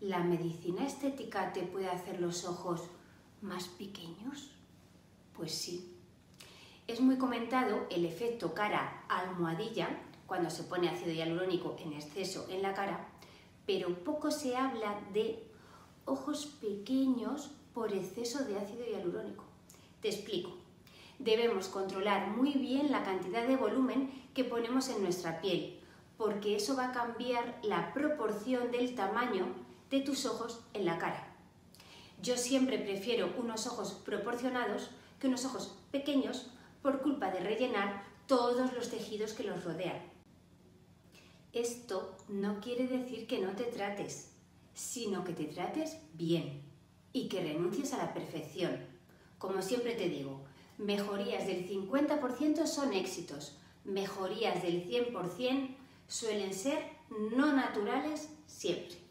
¿la medicina estética te puede hacer los ojos más pequeños? Pues sí. Es muy comentado el efecto cara almohadilla cuando se pone ácido hialurónico en exceso en la cara, pero poco se habla de ojos pequeños por exceso de ácido hialurónico. Te explico. Debemos controlar muy bien la cantidad de volumen que ponemos en nuestra piel, porque eso va a cambiar la proporción del tamaño de tus ojos en la cara. Yo siempre prefiero unos ojos proporcionados que unos ojos pequeños por culpa de rellenar todos los tejidos que los rodean. Esto no quiere decir que no te trates, sino que te trates bien y que renuncies a la perfección. Como siempre te digo, mejorías del 50% son éxitos, mejorías del 100% suelen ser no naturales siempre.